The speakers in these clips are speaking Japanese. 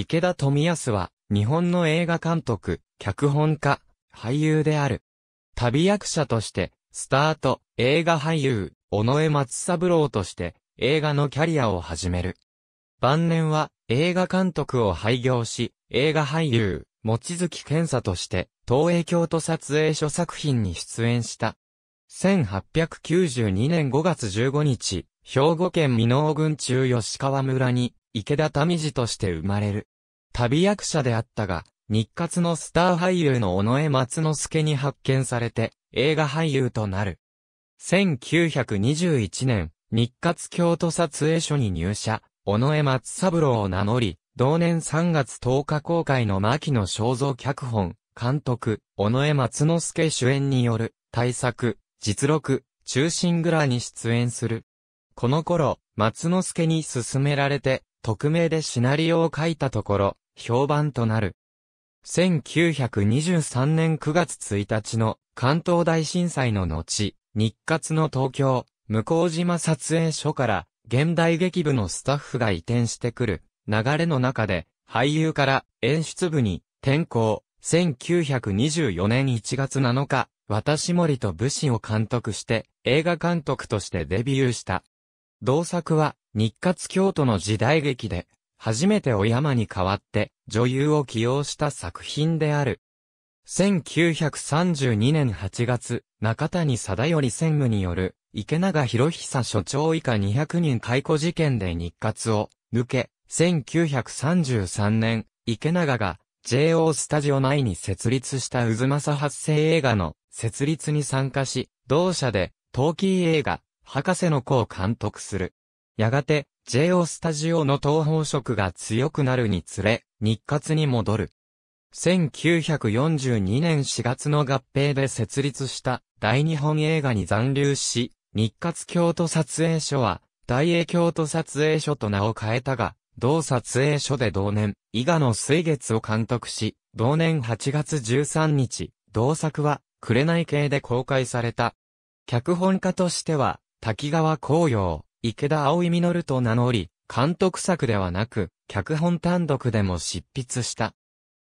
池田富康は、日本の映画監督、脚本家、俳優である。旅役者として、スタート、映画俳優、尾上松三郎として、映画のキャリアを始める。晩年は、映画監督を廃業し、映画俳優、望月健佐として、東映京都撮影所作品に出演した。1892年5月15日、兵庫県美濃郡中吉川村に、池田民次として生まれる。旅役者であったが、日活のスター俳優の尾上松之助に発見されて、映画俳優となる。1921年、日活京都撮影所に入社、尾上松三郎を名乗り、同年3月10日公開の牧野正造脚本、監督、尾上松之助主演による、大作、実録、中心蔵に出演する。この頃、松之助に勧められて、匿名でシナリオを書いたところ、評判となる。1923年9月1日の関東大震災の後、日活の東京、向島撮影所から現代劇部のスタッフが移転してくる流れの中で俳優から演出部に転校、1924年1月7日、私森と武士を監督して映画監督としてデビューした。同作は日活京都の時代劇で初めてお山に代わって女優を起用した作品である。1932年8月、中谷貞頼専務による、池永博久所長以下200人解雇事件で日活を抜け、1933年、池永が JO スタジオ内に設立した渦政発生映画の設立に参加し、同社で、陶器映画、博士の子を監督する。やがて、JO スタジオの東方色が強くなるにつれ、日活に戻る。1942年4月の合併で設立した大日本映画に残留し、日活京都撮影所は大英京都撮影所と名を変えたが、同撮影所で同年、伊賀の水月を監督し、同年8月13日、同作は、紅系で公開された。脚本家としては、滝川紅葉、池田葵実と名乗り、監督作ではなく、脚本単独でも執筆した。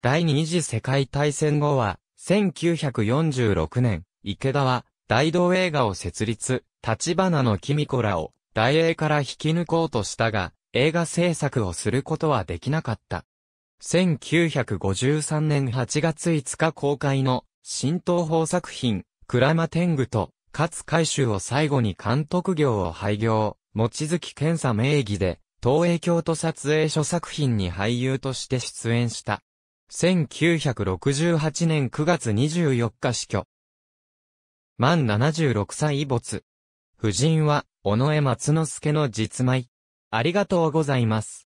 第二次世界大戦後は、1946年、池田は、大道映画を設立、立花の君子らを、大映から引き抜こうとしたが、映画制作をすることはできなかった。1953年8月5日公開の、新東宝作品、鞍馬天狗と、勝海舟を最後に監督業を廃業、望月健さ名義で、東映京都撮影所作品に俳優として出演した。1968年9月24日死去。満76歳没。夫人は、尾上松之助の実米。ありがとうございます。